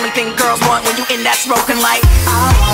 only thing girls want when you in that smoking light. I.